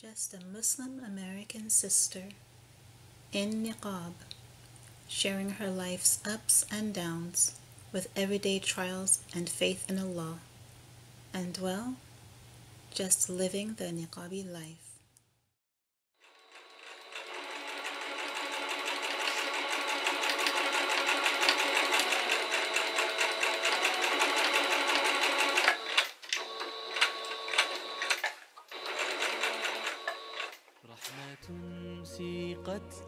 Just a Muslim American sister in niqab, sharing her life's ups and downs with everyday trials and faith in Allah, and well, just living the niqabi life.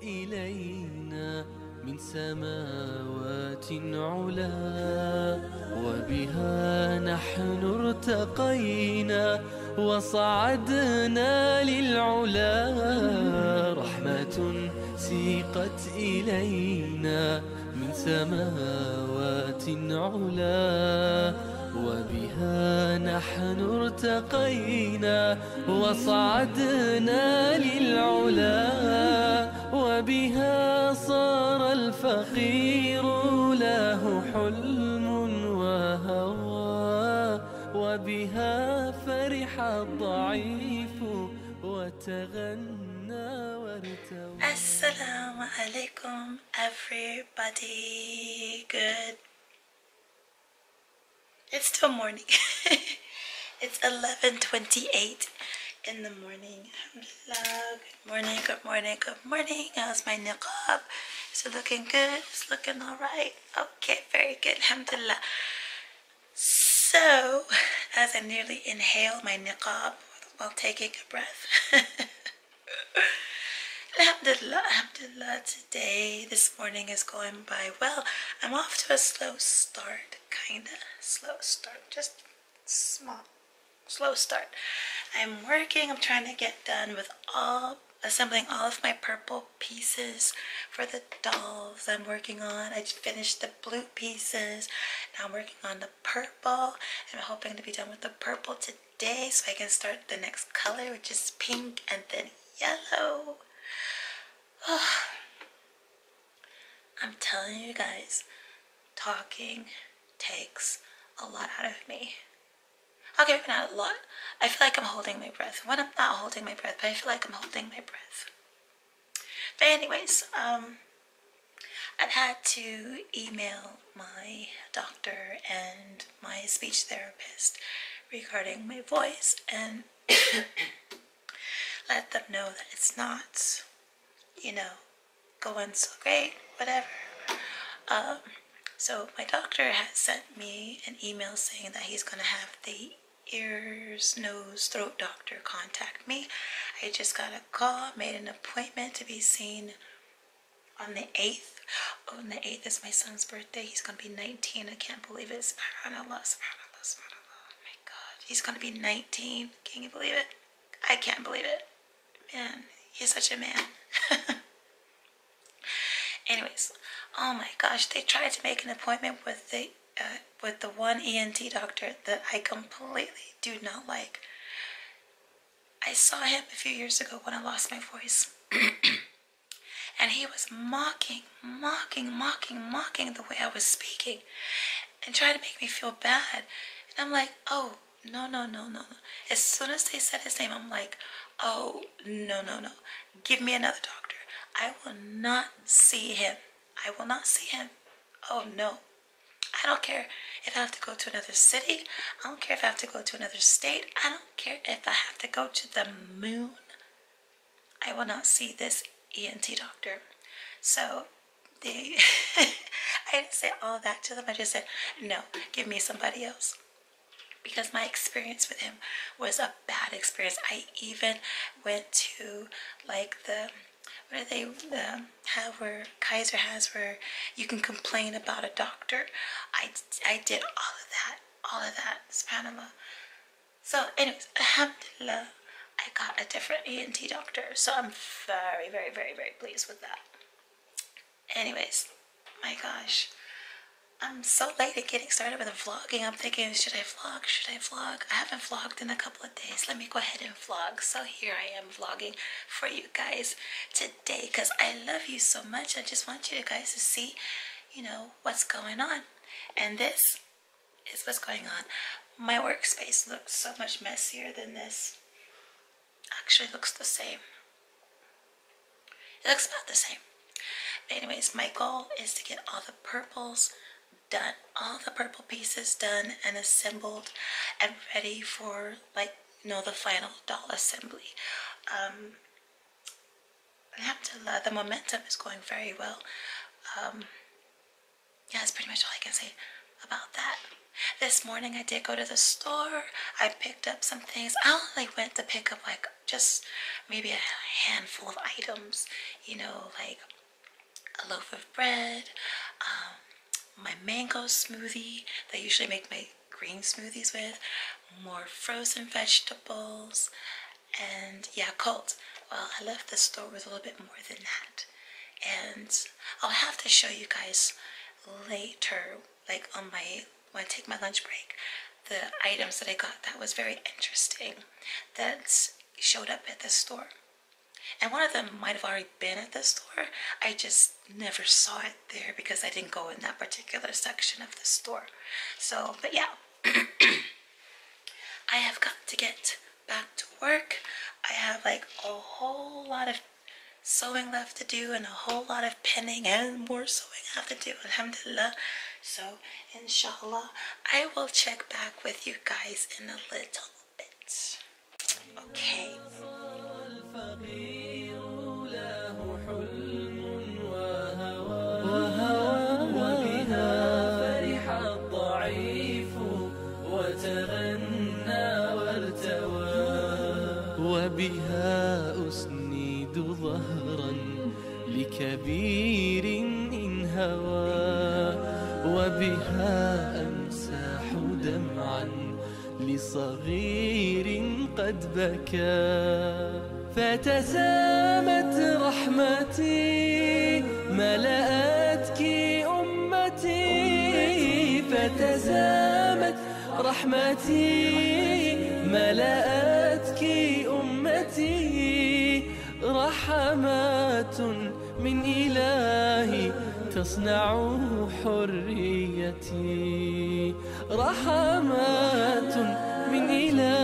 إلينا من سماوات علا وبها نحن ارتقينا وصعدنا للعلا. رحمة سيقت إلينا من سماوات علا وبها نحن ارتقينا وصعدنا للعلا. وبها صار الفقير له حلم وهوى وبها فرح الضعيف وتغنى وارتوى Assalamu alaikum everybody. Good. It's still morning. it's 11:28 in the morning. Good morning. Good morning. Good morning. How's my niqab? Is it looking good? It's looking all right. Okay, very good. Alhamdulillah. So, as I nearly inhale my niqab while taking a breath. Alhamdulillah, Alhamdulillah, today, this morning is going by well. I'm off to a slow start, kinda slow start, just small, slow start. I'm working, I'm trying to get done with all, assembling all of my purple pieces for the dolls I'm working on. I just finished the blue pieces, now I'm working on the purple, and I'm hoping to be done with the purple today so I can start the next color, which is pink and then yellow. I'm telling you guys, talking takes a lot out of me. Okay, not a lot. I feel like I'm holding my breath. When I'm not holding my breath, but I feel like I'm holding my breath. But anyways, um, I've had to email my doctor and my speech therapist regarding my voice and let them know that it's not you know, going so great, whatever. Um, so my doctor has sent me an email saying that he's gonna have the ears, nose, throat doctor contact me. I just got a call, made an appointment to be seen on the 8th. Oh, on the 8th is my son's birthday. He's gonna be 19. I can't believe it. Subhanallah, subhanallah, subhanallah. Oh my God. He's gonna be 19. Can you believe it? I can't believe it. Man, he's such a man. Anyways, oh my gosh, they tried to make an appointment with the uh, with the one ENT doctor that I completely do not like. I saw him a few years ago when I lost my voice. and he was mocking, mocking, mocking, mocking the way I was speaking and trying to make me feel bad. And I'm like, oh, no, no, no, no, no. As soon as they said his name, I'm like, oh, no, no, no. Give me another doctor. I will not see him. I will not see him. Oh, no. I don't care if I have to go to another city. I don't care if I have to go to another state. I don't care if I have to go to the moon. I will not see this ENT doctor. So they, I didn't say all that to them. I just said, no, give me somebody else because my experience with him was a bad experience. I even went to like the what are they um, have where Kaiser has where you can complain about a doctor. I, I did all of that, all of that, subhanAllah. So anyways, alhamdulillah, I got a different ENT doctor. So I'm very, very, very, very pleased with that. Anyways, my gosh. I'm so late at getting started with the vlogging. I'm thinking, should I vlog? Should I vlog? I haven't vlogged in a couple of days. Let me go ahead and vlog. So here I am vlogging for you guys today because I love you so much. I just want you guys to see, you know, what's going on. And this is what's going on. My workspace looks so much messier than this. actually looks the same. It looks about the same. But anyways, my goal is to get all the purples done, all the purple pieces done and assembled and ready for like you know the final doll assembly. Um, Alhamdulillah, the momentum is going very well. Um, yeah, that's pretty much all I can say about that. This morning I did go to the store. I picked up some things. I only went to pick up like just maybe a handful of items, you know, like a loaf of bread, um, my mango smoothie that I usually make my green smoothies with, more frozen vegetables, and yeah, cold. Well, I left the store with a little bit more than that. And I'll have to show you guys later, like on my when I take my lunch break, the items that I got that was very interesting that showed up at the store. And one of them might have already been at the store. I just never saw it there because I didn't go in that particular section of the store. So, but yeah, I have got to get back to work. I have like a whole lot of sewing left to do and a whole lot of pinning and more sewing I have to do. Alhamdulillah. So, inshallah, I will check back with you guys in a little bit. Okay. الفقير له حلم وهوى وبها فرح الضعيف وتغنى وارتوى. وبها أسند ظهرا لكبير إن هوى. وبها أمسح دمعا لصغير قد بكى. فتسامت رحمتي ملأتك أمتي. فتسامت رحمتي ملأتك أمتي. رحمات من إلهي تصنع حريتي. رحمات من إلهي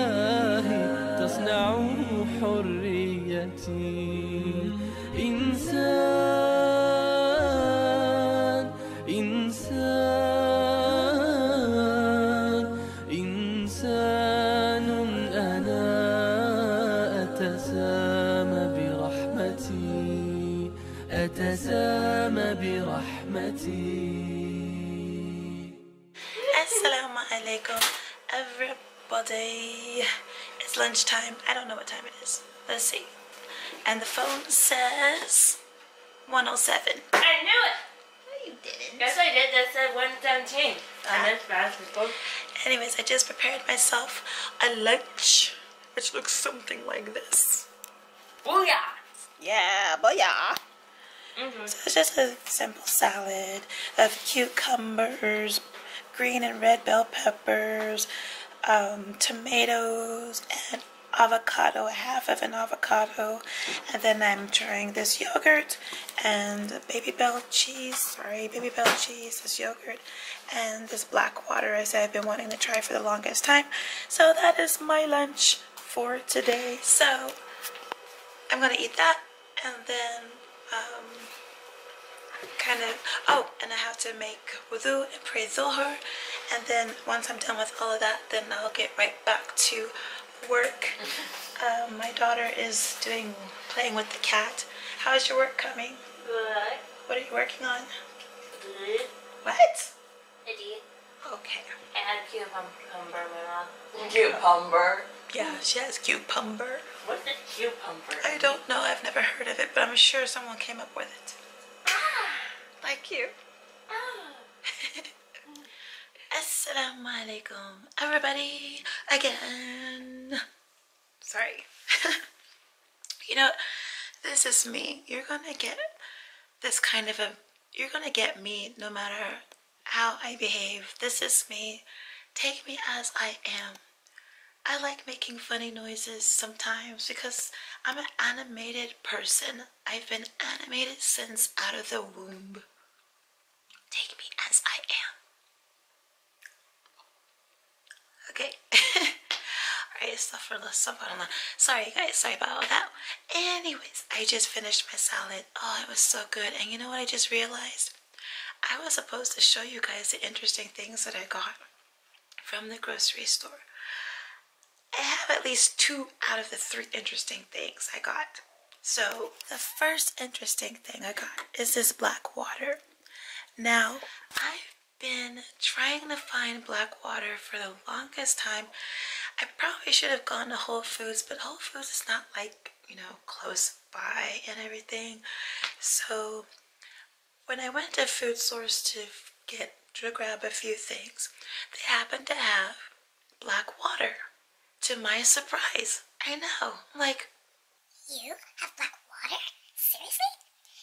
lunchtime. I don't know what time it is. Let's see. And the phone says 107. I knew it. No, you didn't. Yes, I did. That said 117. And that's fast as. Anyways, I just prepared myself a lunch, which looks something like this. Booyah! Yeah, but yeah. Mm-hmm. So it's just a simple salad of cucumbers, green and red bell peppers, um, tomatoes, and avocado, half of an avocado. And then I'm trying this yogurt and Babybel cheese, sorry, Babybel cheese, this yogurt, and this black water as I've been wanting to try for the longest time. So that is my lunch for today. So I'm gonna eat that and then um, kind of oh and I have to make wudu and pray dhuhr and then once I'm done with all of that then I'll get right back to work. Um, my daughter is doing playing with the cat. How's your work coming? Good. what are you working on? Good. what? I did. okay. I had a cucumber in my mouth. Cucumber. yeah she has cucumber. What's a cucumber? I don't know. I've never heard of it but I'm sure someone came up with it. Like you Assalamu alaikum, everybody, again. Sorry. you know, this is me. You're gonna get this kind of a, you're gonna get me no matter how I behave. This is me. Take me as I am. I like making funny noises sometimes because I'm an animated person. I've been animated since out of the womb. Take me as I am. Okay. Right, astaghfirullah, Sorry guys, sorry about all that. Anyways, I just finished my salad. Oh, it was so good. And you know what I just realized? I was supposed to show you guys the interesting things that I got from the grocery store. I have at least two out of the three interesting things I got. So, the first interesting thing I got is this black water. Now, I've been trying to find black water for the longest time. I probably should have gone to Whole Foods, but Whole Foods is not like, you know, close by and everything. So, when I went to Food Source to get to grab a few things, they happened to have black water. To my surprise, I know, like you have black water? Seriously?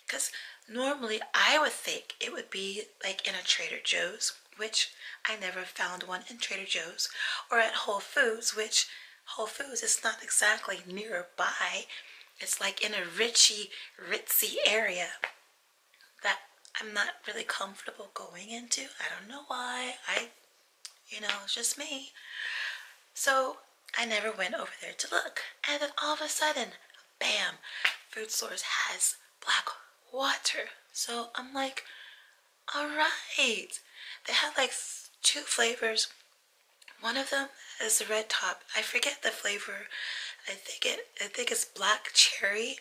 Because normally I would think it would be like in a Trader Joe's, which I never found one in Trader Joe's, or at Whole Foods, which Whole Foods is not exactly nearby. It's like in a richy, ritzy area that I'm not really comfortable going into. I don't know why. I, you know, it's just me. So I never went over there to look. And then all of a sudden, bam, Food Source has black water. So I'm like, all right. They had like two flavors. One of them is the red top. I forget the flavor. I think it. I think it's black cherry,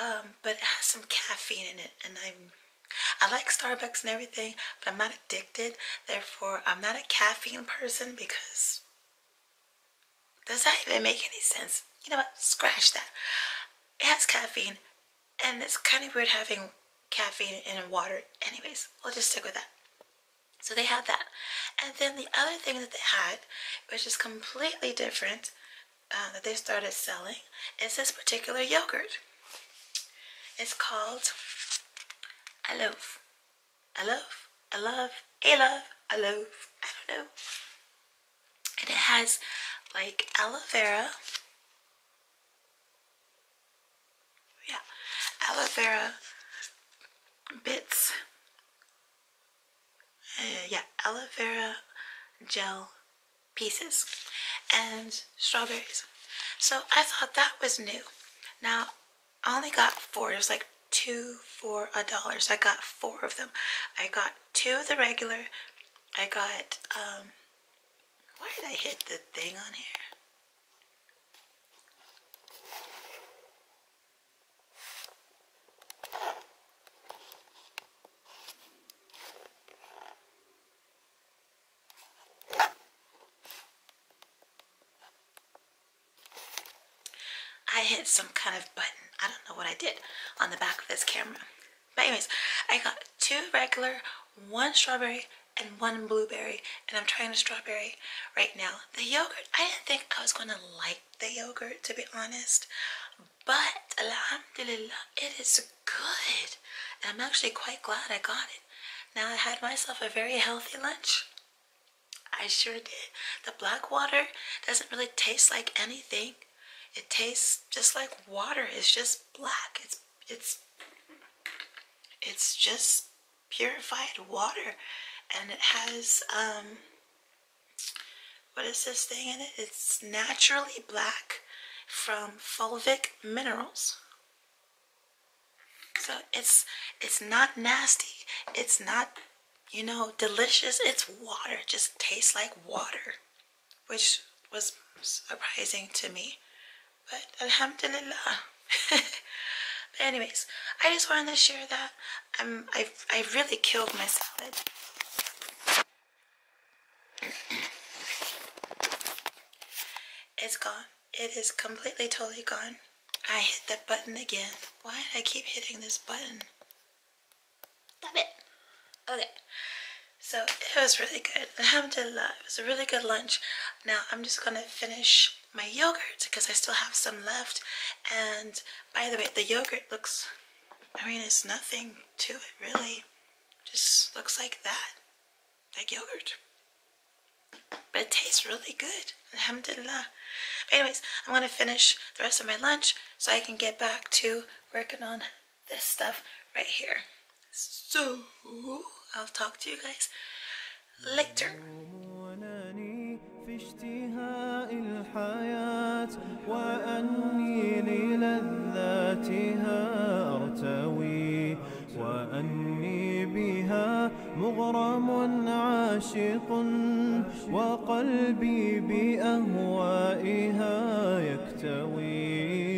um, but it has some caffeine in it, and I'm. I like Starbucks and everything, but I'm not addicted. Therefore, I'm not a caffeine person because does that even make any sense? You know what? Scratch that. It has caffeine, and it's kind of weird having caffeine in water. Anyways, we'll just stick with that. So they had that. And then the other thing that they had, which is completely different, uh, that they started selling, is this particular yogurt. It's called I love. I love. I love. I love. I love. I don't know. And it has like aloe vera. Yeah, aloe vera bits. Uh, yeah, aloe vera gel pieces and strawberries. So I thought that was new. Now, I only got four. It was like two for a dollar. So I got four of them. I got two of the regular. I got um, why did I hit the thing on here? I hit some kind of button. I don't know what I did on the back of this camera. But anyways, I got two regular, one strawberry, and one blueberry and I'm trying the strawberry right now. The yogurt, I didn't think I was going to like the yogurt to be honest, but alhamdulillah, it is good. And I'm actually quite glad I got it. Now I had myself a very healthy lunch. I sure did. The black water doesn't really taste like anything. It tastes just like water. It's just black. It's it's it's just purified water. And it has um what is this thing in it? It's naturally black from fulvic minerals. So it's it's not nasty. It's not you know delicious. It's water. It just tastes like water which was surprising to me but alhamdulillah but anyways i just wanted to share that i'm i i really killed my salad it's gone. It is completely, totally gone. I hit that button again. Why did I keep hitting this button? Stop it. Okay. So it was really good. Alhamdulillah. It was a really good lunch. Now I'm just to finish my yogurt because I still have some left. And by the way, the yogurt looks, I mean, it's nothing to it really. Just looks like that. Like yogurt. But it tastes really good. Alhamdulillah. But anyways, I'm going to finish the rest of my lunch so I can get back to working on this stuff right here. So, I'll talk to you guys later. في اشتهاء الحياة وأني للذاتها أرتوي وأني بها مغرم عاشق وقلبي بأهوائها يكتوي.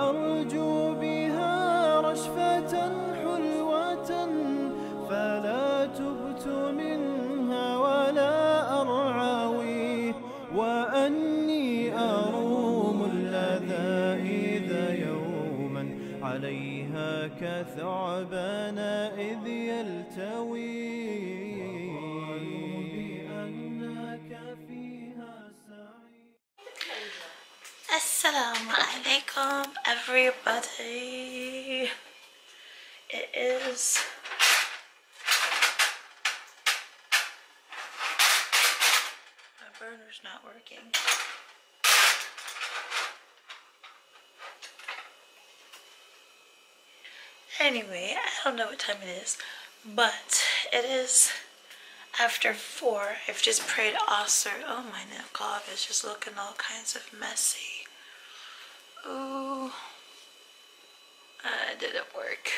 وأرجو بها رشفة حلوة فلا تبت منها ولا أرعوي وأني أروم اللذائذ يوما عليها كثعبان إذ يلتوي. Assalamu alaikum, everybody. It is. My burner's not working. Anyway, I don't know what time it is, but it is after four. I've just prayed Asr. Oh, my niqab is just looking all kinds of messy. It didn't work.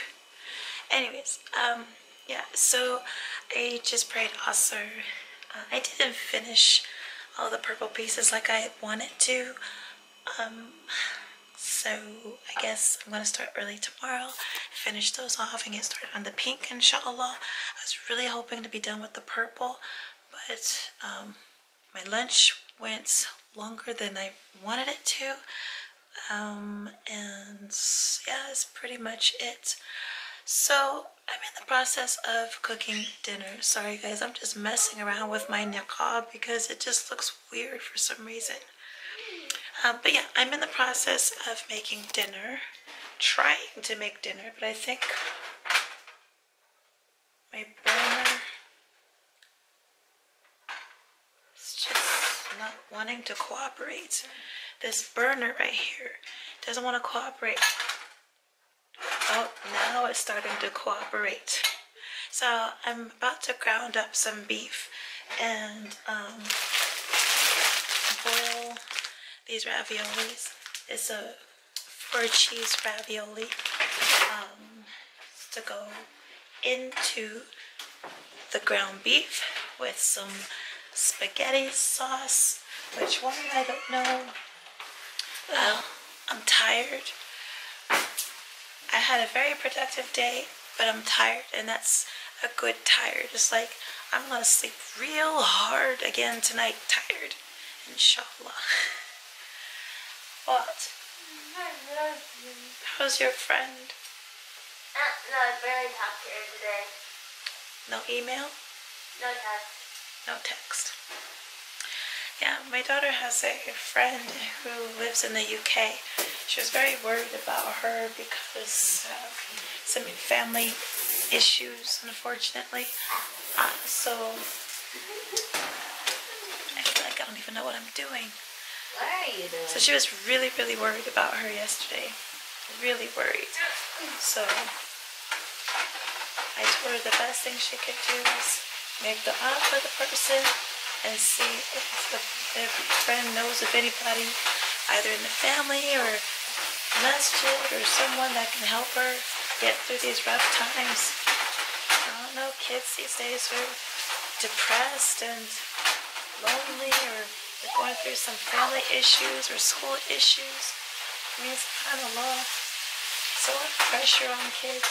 Anyways, um, yeah. So I just prayed Asr. Uh, I didn't finish all the purple pieces like I wanted to. Um, so I guess I'm gonna start early tomorrow, finish those off, and get started on the pink. Inshallah. I was really hoping to be done with the purple, but um, my lunch went longer than I wanted it to. Um, and yeah, that's pretty much it. So I'm in the process of cooking dinner. Sorry guys, I'm just messing around with my niqab because it just looks weird for some reason. Um, but yeah, I'm in the process of making dinner, trying to make dinner, but I think my burner is just not wanting to cooperate. This burner right here doesn't want to cooperate. Oh, now it's starting to cooperate. So I'm about to ground up some beef and um, boil these raviolis. It's a four cheese ravioli um, to go into the ground beef with some spaghetti sauce. Which one? I don't know. Well, I'm tired. I had a very productive day, but I'm tired, and that's a good tired. It's like I'm gonna sleep real hard again tonight, tired, inshallah. What? How's your friend? Uh, no, I barely talked to her today. No email? No text. No text. Yeah, my daughter has a friend who lives in the UK. She was very worried about her because of some family issues, unfortunately. Uh, so I feel like I don't even know what I'm doing. What are you doing? So she was really, really worried about her yesterday. Really worried. So I told her the best thing she could do is make dua for the person and see if the if the friend knows of anybody either in the family or masjid or someone that can help her get through these rough times. I don't know, kids these days are depressed and lonely or they're going through some family issues or school issues. means kind of law. So much pressure on kids.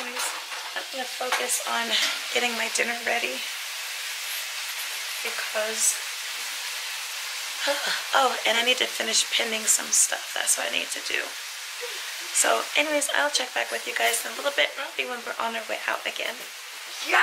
Anyways, I'm gonna focus on getting my dinner ready because. Oh, and I need to finish pinning some stuff. That's what I need to do. So, anyways, I'll check back with you guys in a little bit, probably when we're on our way out again. Yeah!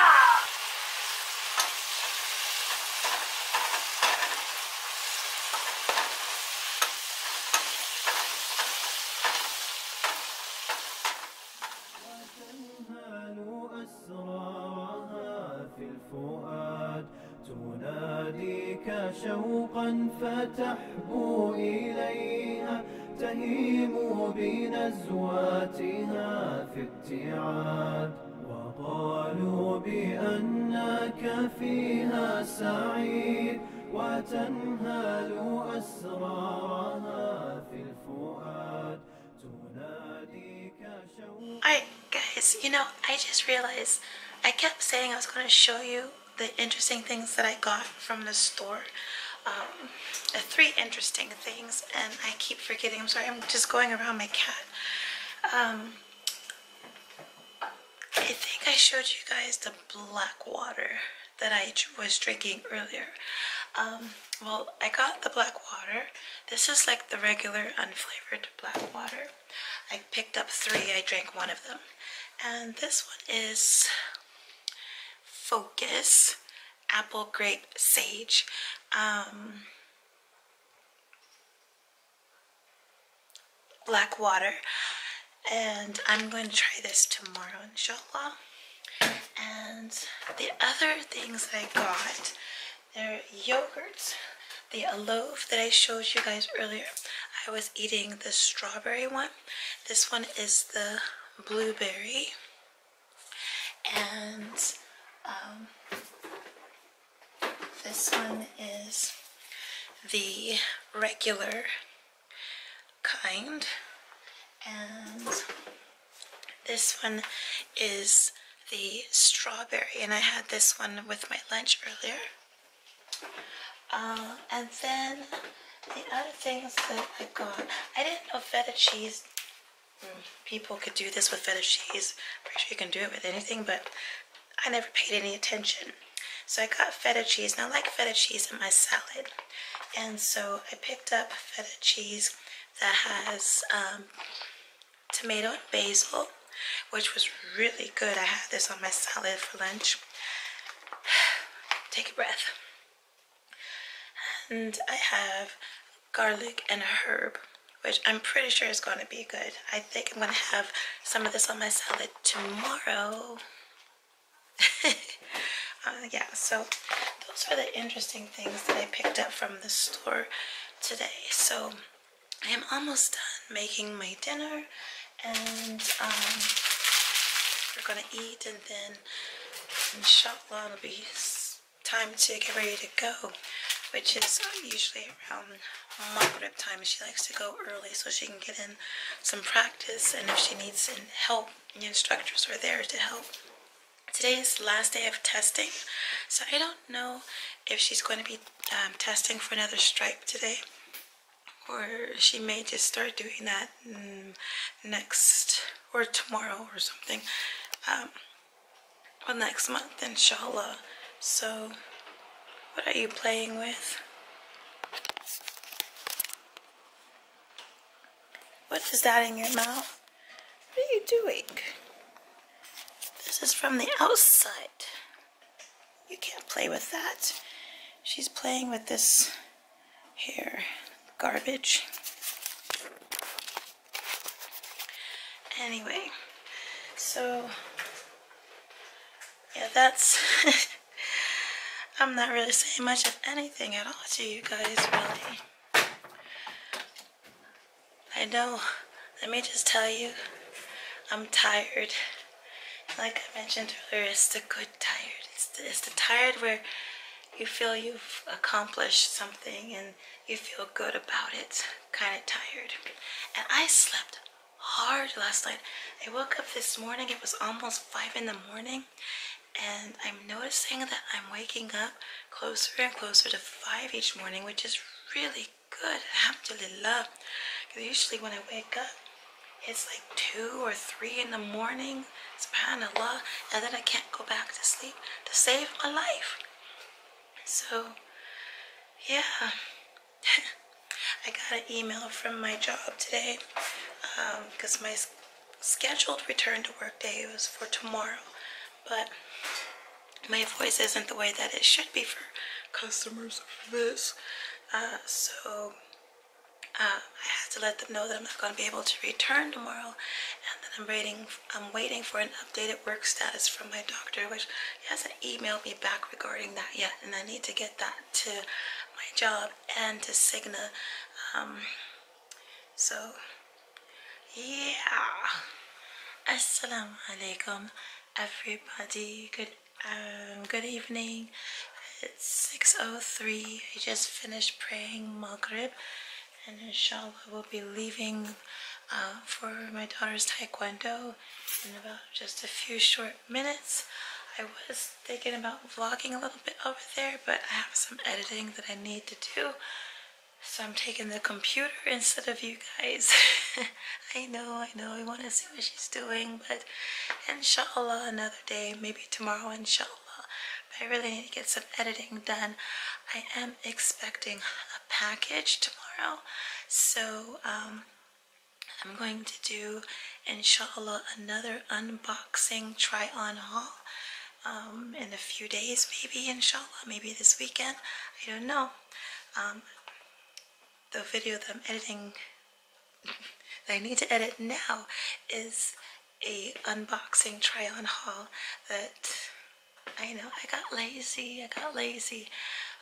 فتحبو إليها تهيم بنزواتها في ابتعاد وقالوا بأنك فيها سعيد وتنهال أسرارها في الفؤاد تناديك شوقا Alright, guys, you know, I just realized I kept saying I was going to show you the interesting things that I got from the store. Um, three interesting things, and I keep forgetting. I'm sorry, I'm just going around my cat. Um, I think I showed you guys the black water that I was drinking earlier. Um, well, I got the black water. This is like the regular unflavored black water. I picked up three, I drank one of them. And this one is Focus Apple Grape Sage. Um, black water. And I'm going to try this tomorrow, inshallah. And the other things I got, they're yogurts. The loaf that I showed you guys earlier, I was eating the strawberry one. This one is the blueberry. And um, this one is the regular kind. And this one is the strawberry, and I had this one with my lunch earlier. Uh, and then the other things that I got, I didn't know feta cheese. mm, People could do this with feta cheese. Pretty sure you can do it with anything, but I never paid any attention. So I got feta cheese, and I like feta cheese in my salad. And so I picked up feta cheese that has um, tomato and basil, which was really good. I had this on my salad for lunch. Take a breath. And I have garlic and herb, which I'm pretty sure is going to be good. I think I'm going to have some of this on my salad tomorrow. uh, yeah, so those are the interesting things that I picked up from the store today. So I am almost done making my dinner and um, we're gonna eat and then inshallah it'll be time to get ready to go which is usually around Maghrib time she likes to go early so she can get in some practice and if she needs help the instructors are there to help Today is the last day of testing, so I don't know if she's going to be um, testing for another stripe today, or she may just start doing that mm, next or tomorrow or something. Um, well, next month, inshallah. So, what are you playing with? What is that in your mouth? What are you doing? This is from the outside. You can't play with that. She's playing with this here garbage. Anyway, so yeah, that's. I'm not really saying much of anything at all to you guys, really. I know. Let me just tell you, I'm tired. Like I mentioned earlier, it's the good tired. It's the, it's the tired where you feel you've accomplished something and you feel good about it. Kind of tired. And I slept hard last night. I woke up this morning, it was almost 5 in the morning. And I'm noticing that I'm waking up closer and closer to 5 each morning, which is really good. Alhamdulillah. 'Cause usually when I wake up, it's like two or three in the morning. Subhanallah. And then I can't go back to sleep to save my life. So, yeah. I got an email from my job today because my scheduled return to work day was for tomorrow. But my voice isn't the way that it should be for customer service. Uh, so uh, I had to let them know that I'm not going to be able to return tomorrow, and that I'm waiting. I'm waiting for an updated work status from my doctor, which he hasn't emailed me back regarding that yet, and I need to get that to my job and to Cigna. Um, so yeah. Assalamu alaikum, everybody. Good um, good evening. It's 6.03. I just finished praying Maghrib. And inshallah, we'll be leaving uh, for my daughter's taekwondo in about just a few short minutes. I was thinking about vlogging a little bit over there, but I have some editing that I need to do. So I'm taking the computer instead of you guys. I know, I know, I want to see what she's doing, but inshallah, another day, maybe tomorrow, inshallah. But I really need to get some editing done. I am expecting a package tomorrow, so um, I'm going to do, inshallah, another unboxing try on haul um, in a few days, maybe, inshallah, maybe this weekend. I don't know. Um, the video that I'm editing that I need to edit now is a unboxing try on haul that I know I got lazy, I got lazy,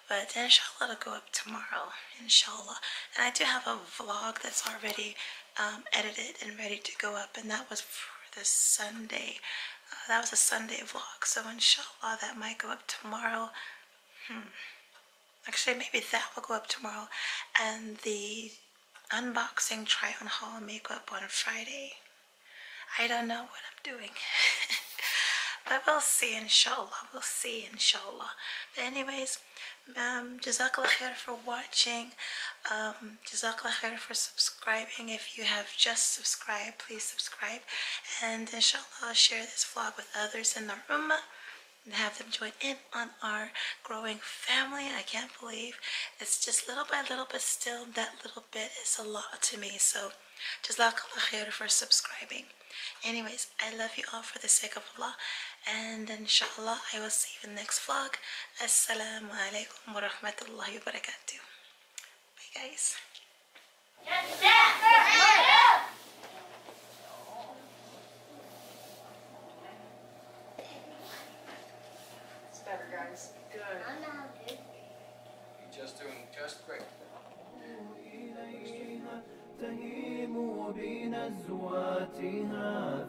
but inshallah it'll go up tomorrow, inshallah. And I do have a vlog that's already um, edited and ready to go up, and that was for this Sunday. Uh, that was a Sunday vlog, so inshallah that might go up tomorrow. Hmm. Actually, maybe that will go up tomorrow, and the unboxing try on haul may go up on Friday. I don't know what I'm doing. but we'll see, inshallah. We'll see, inshallah. But anyways, um, Jazakallah khair for watching. Um, Jazakallah khair for subscribing. If you have just subscribed, please subscribe. And inshallah, share this vlog with others in the ummah and have them join in on our growing family. I can't believe it's just little by little, but still that little bit is a lot to me. So Jazakallah khair for subscribing. Anyways, I love you all for the sake of Allah. And inshallah, I will see you in the next vlog. Assalamu alaikum wa rahmatullahi wa barakatuh. Bye guys. It's better, guys. Good. You're just doing just great.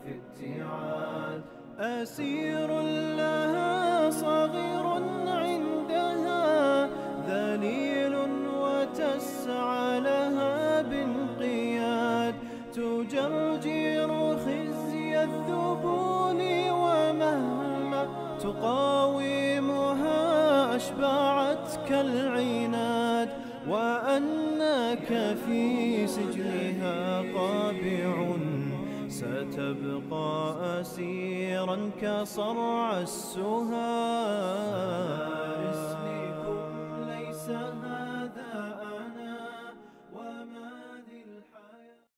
في ابتعاد أسير لها صغير عندها ذليل وتسعى لها بانقياد تجرجر خزي الذبول ومهما تقاومها أشبعتك العناد. وأنك في تبقى أسيرا كصرع السهام.